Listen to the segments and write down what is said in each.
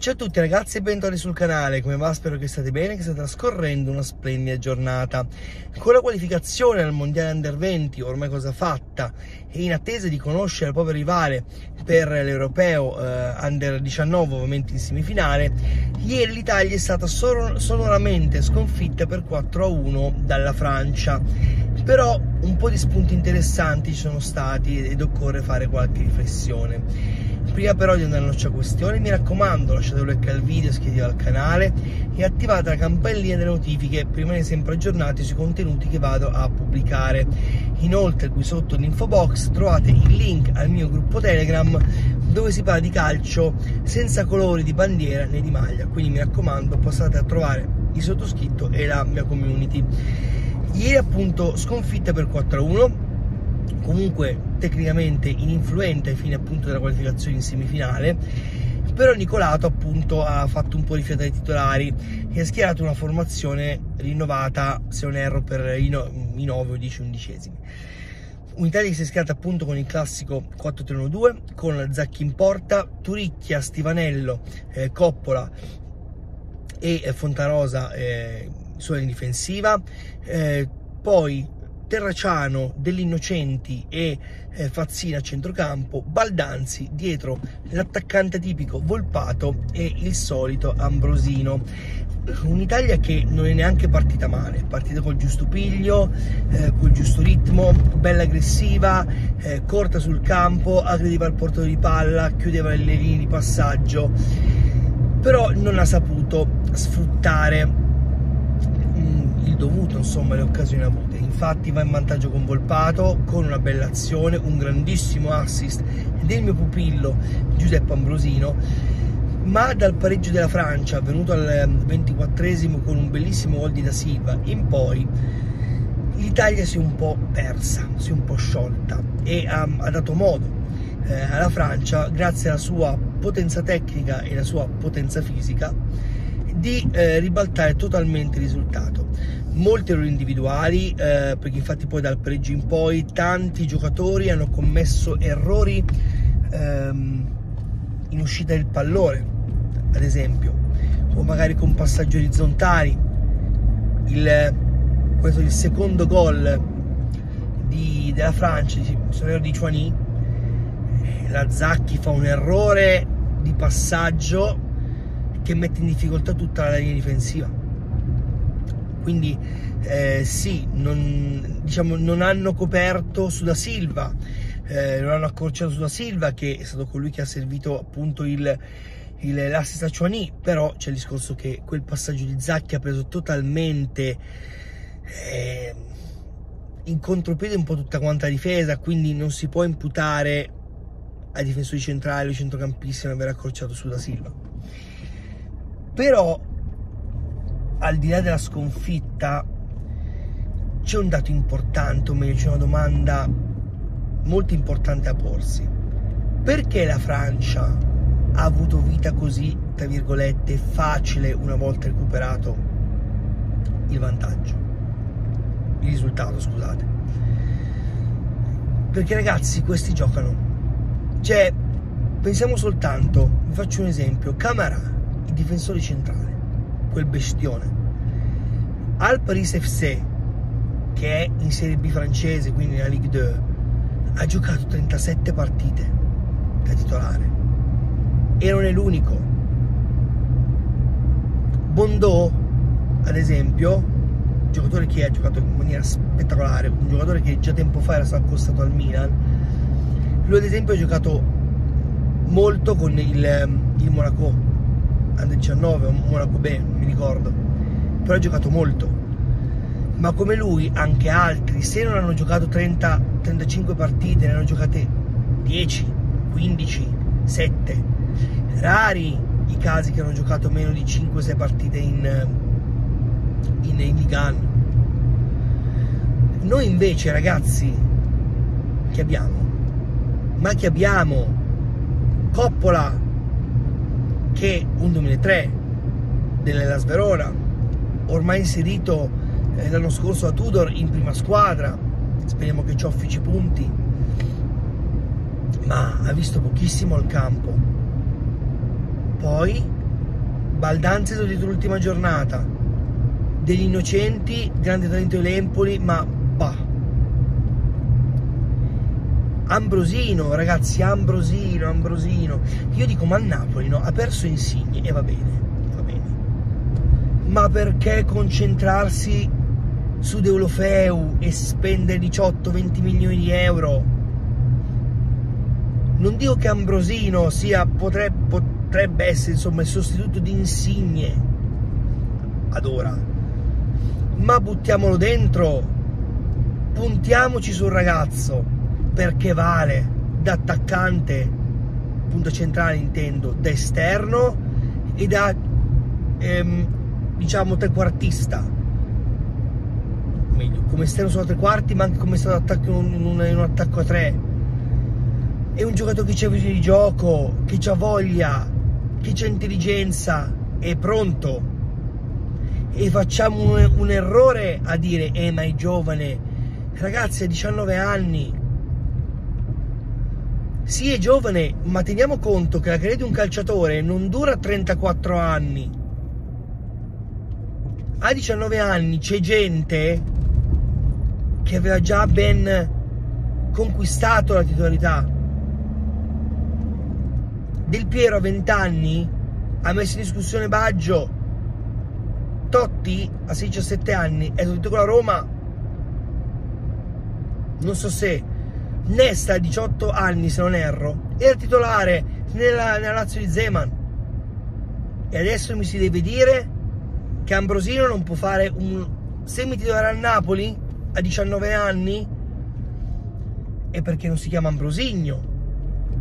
Ciao a tutti ragazzi e bentornati sul canale, come va? Spero che state bene, che state trascorrendo una splendida giornata. Con la qualificazione al Mondiale Under 20, ormai cosa fatta, e in attesa di conoscere il proprio rivale per l'Europeo eh, Under 19, ovviamente in semifinale, ieri l'Italia è stata sonoramente sconfitta per 4-1 dalla Francia. Però un po' di spunti interessanti ci sono stati ed occorre fare qualche riflessione. Prima però di andare alla nostra questione, mi raccomando lasciate un like al video, iscrivetevi al canale e attivate la campanellina delle notifiche per rimanere sempre aggiornati sui contenuti che vado a pubblicare. Inoltre qui sotto l'info box trovate il link al mio gruppo Telegram dove si parla di calcio senza colori di bandiera né di maglia, quindi mi raccomando passate a trovare il sottoscritto e la mia community. Ieri appunto sconfitta per 4-1 comunque tecnicamente ininfluente ai fini appunto della qualificazione in semifinale però Nicolato appunto ha fatto un po' di fiata ai titolari e ha schierato una formazione rinnovata se non erro per i 9 o 10 undicesimi. un'Italia che si è schierata appunto con il classico 4-3-1-2 con Zacchi in porta, Turicchia, Stivanello, eh, Coppola e Fontarosa eh, sulla difensiva eh, poi Terraciano, dell'Innocenti e eh, Fazzina a centrocampo, Baldanzi dietro l'attaccante tipico Volpato e il solito Ambrosino. Un'Italia che non è neanche partita male, partita col giusto piglio, eh, col giusto ritmo, bella aggressiva, eh, corta sul campo, aggrediva il portatore di palla, chiudeva le linee di passaggio, però non ha saputo sfruttare dovuto insomma le occasioni avute infatti va in vantaggio con Volpato con una bella azione un grandissimo assist del mio pupillo Giuseppe Ambrosino. Ma dal pareggio della Francia avvenuto al 24esimo ehm, con un bellissimo gol di Da Silva in poi l'Italia si è un po' persa si è un po' sciolta e um, ha dato modo eh, alla Francia grazie alla sua potenza tecnica e alla sua potenza fisica di eh, ribaltare totalmente il risultato molti errori individuali eh, perché infatti poi dal pareggio in poi tanti giocatori hanno commesso errori ehm, in uscita del pallone ad esempio o magari con passaggi orizzontali. Il, questo il secondo gol di, della Francia di, di Chouani. Eh, la Zacchi fa un errore di passaggio che mette in difficoltà tutta la linea difensiva quindi eh, sì, non, diciamo, non hanno coperto su da Silva, eh, non hanno accorciato su da Silva che è stato colui che ha servito appunto il, il, l'assist a Chouani, però c'è il discorso che quel passaggio di Zacchi ha preso totalmente eh, in contropiede un po' tutta quanta la difesa, quindi non si può imputare ai difensori centrali o centrocampisti non aver accorciato su da Silva. Però al di là della sconfitta c'è un dato importante, o meglio c'è una domanda molto importante a porsi. Perché la Francia ha avuto vita così, tra virgolette, facile una volta recuperato il vantaggio? Il risultato, scusate. Perché ragazzi, questi giocano. Cioè, pensiamo soltanto, vi faccio un esempio, Camara, il difensore centrale quel bestione. Al Paris FC, che è in Serie B francese, quindi nella Ligue 2, ha giocato 37 partite da titolare e non è l'unico. Bondo, ad esempio, giocatore che ha giocato in maniera spettacolare, un giocatore che già tempo fa era stato accostato al Milan, lui ad esempio ha giocato molto con il, il Monaco under 19, un Monaco B, non mi ricordo, però ha giocato molto. Ma come lui, anche altri, se non hanno giocato 30, 35 partite, ne hanno giocate 10, 15, 7. Rari i casi che hanno giocato meno di 5-6 partite in, in, in Ligan. Noi invece, ragazzi, che abbiamo? Ma che abbiamo? Coppola che un 2003 dell'Elas Verona, ormai inserito eh, l'anno scorso a Tudor in prima squadra, speriamo che ci offici punti, ma ha visto pochissimo al campo. Poi Baldanzi sostituito l'ultima giornata, degli innocenti, grande talento di Empoli, ma bah. Ambrosino, ragazzi, Ambrosino, Ambrosino. Io dico, ma Napoli no, ha perso Insigne e va bene, va bene. Ma perché concentrarsi su Deulofeu e spendere 18-20 milioni di euro? Non dico che Ambrosino sia, potrebbe, potrebbe essere insomma il sostituto di Insigne ad ora, ma buttiamolo dentro, puntiamoci sul ragazzo perché vale da attaccante, punto centrale intendo, da esterno e da ehm, diciamo trequartista. Meglio, come esterno solo tre quarti, ma anche come in un, in, un, in un attacco a tre. È un giocatore che c'ha visione di gioco, che ha voglia, che c'ha intelligenza, è pronto. E facciamo un, un errore a dire, eh ma è giovane. Ragazzi, ha 19 anni, sì, è giovane, ma teniamo conto che la carriera di un calciatore non dura 34 anni. A 19 anni c'è gente che aveva già ben conquistato la titolarità. Del Piero a 20 anni ha messo in discussione Baggio. Totti a 16-17 anni è stato con la Roma. Non so se Nesta a 18 anni se non erro. Era titolare nella, nella Lazio di Zeman. E adesso mi si deve dire che Ambrosino non può fare un semititolare al Napoli a 19 anni? È perché non si chiama Ambrosigno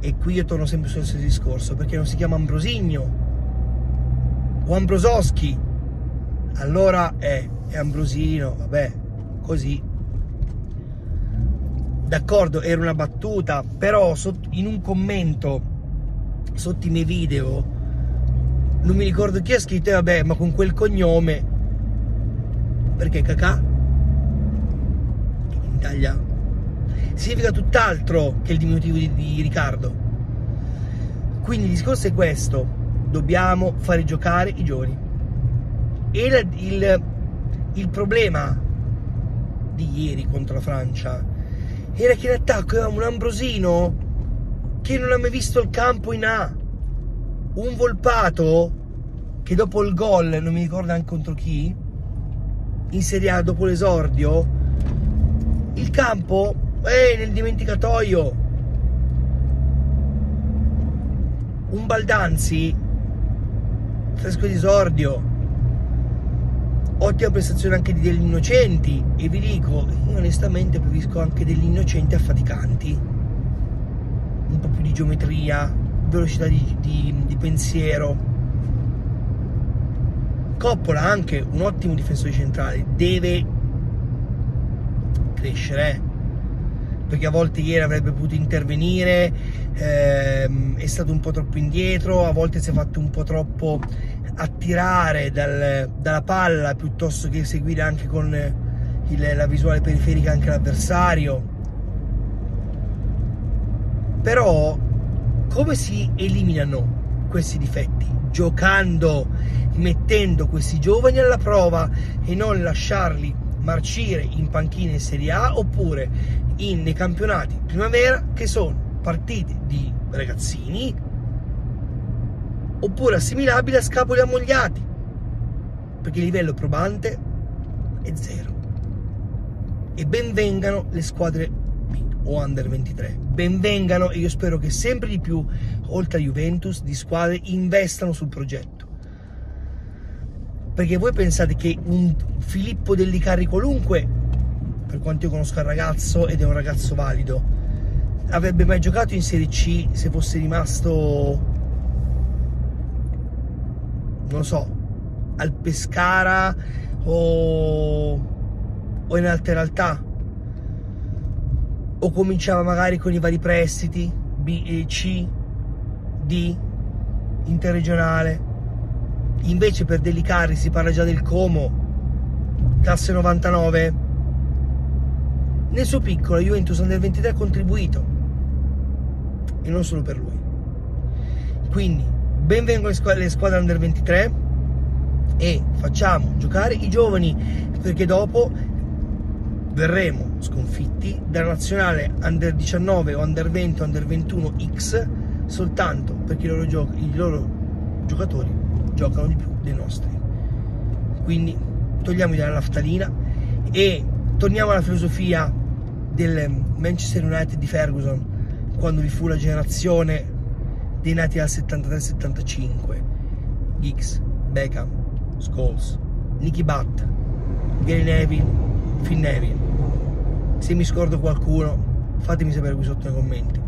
e qui io torno sempre sullo stesso discorso perché non si chiama Ambrosigno o Ambrososchi? Allora è, è Ambrosino vabbè così d'accordo era una battuta però in un commento sotto i miei video non mi ricordo chi ha scritto e vabbè ma con quel cognome perché cacà? In Italia. Significa tutt'altro che il diminutivo di, di Riccardo. Quindi il discorso è questo dobbiamo fare giocare i giovani. E il, il, il problema di ieri contro la Francia era che in attacco avevamo un Ambrosino che non ha mai visto il campo in A, un Volpato che dopo il gol, non mi ricordo anche contro chi, in Serie A dopo l'esordio, il campo è nel dimenticatoio. Un Baldanzi, fresco di esordio, ottima prestazione anche degli innocenti. E vi dico, io onestamente preferisco anche degli innocenti affaticanti. Un po' più di geometria velocità di, di, di pensiero. Coppola anche un ottimo difensore centrale deve crescere eh? perché a volte ieri avrebbe potuto intervenire ehm, è stato un po' troppo indietro a volte si è fatto un po' troppo attirare dal, dalla palla piuttosto che seguire anche con il, la visuale periferica anche l'avversario. Però come si eliminano questi difetti? Giocando, mettendo questi giovani alla prova e non lasciarli marcire in panchina in Serie A oppure in, nei campionati primavera che sono partite di ragazzini oppure assimilabile a scapoli ammogliati, perché il livello probante è zero. E benvengano le squadre B o Under 23, benvengano e io spero che sempre di più, oltre a Juventus, di squadre investano sul progetto. Perché voi pensate che un Filippo Dellicarri qualunque, per quanto io conosco il ragazzo ed è un ragazzo valido, avrebbe mai giocato in Serie C se fosse rimasto non lo so, al Pescara o, o in altre realtà. O cominciava magari con i vari prestiti, B, e C, D, interregionale. Invece per Delicarri si parla già del Como, classe 99. Nel suo piccolo Juventus Under 23 ha contribuito e non solo per lui. Quindi benvengono le squadre under 23 e facciamo giocare i giovani perché dopo verremo sconfitti dalla nazionale under 19 o under 20 o under 21 X soltanto perché i loro, gioc- i loro giocatori giocano di più dei nostri. Quindi togliamoli dalla naftalina e torniamo alla filosofia del Manchester United di Ferguson quando vi fu la generazione dei nati al 73-75 Giggs, Beckham, Scholes, Nicky Butt, Gary Neville, Finn Neville. Se mi scordo qualcuno fatemi sapere qui sotto nei commenti.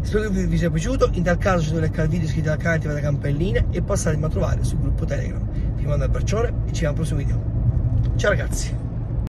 Spero che vi sia piaciuto. In tal caso ci dovete leccare il video iscrivetevi al canale attivate la campanellina e passatemi a trovare sul gruppo telegram. Vi mando un bacione e ci vediamo al prossimo video. Ciao ragazzi